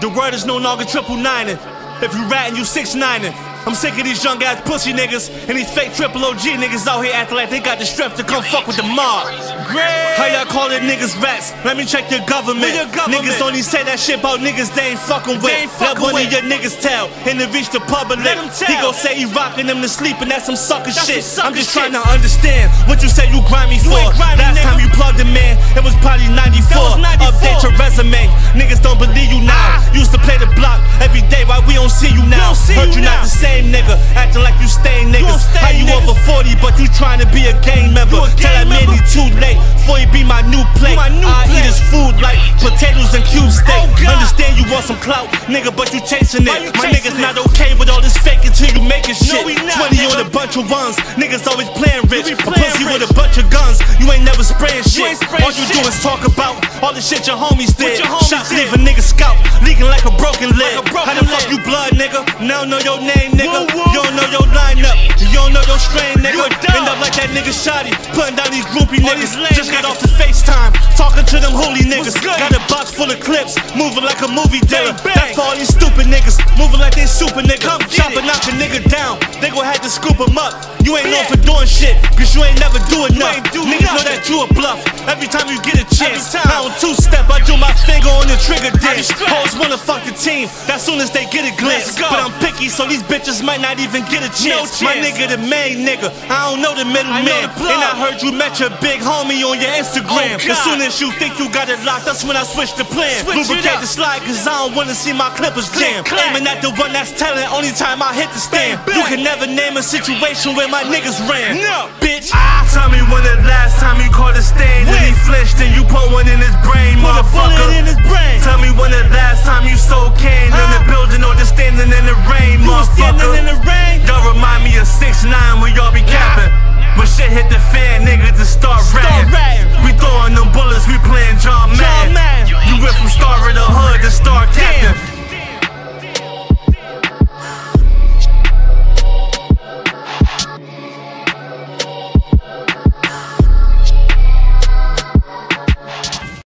The word is no longer triple nining. If you ratting, you six nining. I'm sick of these young ass pussy niggas and these fake triple OG niggas out here acting like they got the strength to come fuck with the mob. How y'all call it niggas rats? Let me check your government. your government? Niggas only say that shit about niggas they ain't fucking with. Ain't fucking one with. of your niggas tell and then reach the public. He gon' say he rocking them to sleep and that's some sucker That's shit. some I'm just shit. trying to understand what you say you grind me for. Last nigga. time you plugged it, man, it was probably 94. Heard you you not the same nigga, acting like you stay niggas. How you over 40, but you trying to be a gang member? You Tell that man he too late before he be my new plate. I eat his food like potatoes and cube steak. Understand you want some clout, nigga, but you chasing it. My niggas not okay with all this fake until you making shit. we 20 on a bunch of ones, niggas always playing rich. A pussy with a bunch of guns, you ain't never spraying shit. all you do is talk about all the shit your homies did. your homies Shots did. Leave a nigga scalp, leaking like a broken lid. a broken How the fuck you blood, nigga? Now know your name, nigga. Woo, woo. You don't know your lineup, you don't know your strain, nigga. End up like that nigga Shotti, putting down these groupie niggas. these Just got niggas. off the FaceTime, talking to them holy niggas. Got a box full of clips, moving like a movie dealer. Bang, bang. That's for all these stupid niggas, moving like they super niggas. Chopping out the nigga down, they gon' have to scoop him up. You ain't known for doing shit, cause you ain't never do enough. do niggas know that you a bluff. Every time you get a chance. I don't two step, I do my finger on the trigger dance. Hoes wanna fuck the team, as soon as they get a. Let's. But I'm picky, so these bitches might not even get a chance. My chance. nigga, the main nigga, I don't know the middle I man. the. And I heard you met your big homie on your Instagram. Oh, as soon as you think you got it locked, that's when I switch the plan. Switch it Lubricate the slide, cause I don't wanna see my clippers jam. Aiming at the one that's telling, only time I hit the stand. You can never name a situation where my niggas ran. No. Bitch, I tell me when the last time you caught a stain and he When? flinched and you put one in his brain, Put motherfucker. in his brain. Tell me when the last time you sold cane in the ah. building or just standing in the rain, You motherfucker. standing in the rain.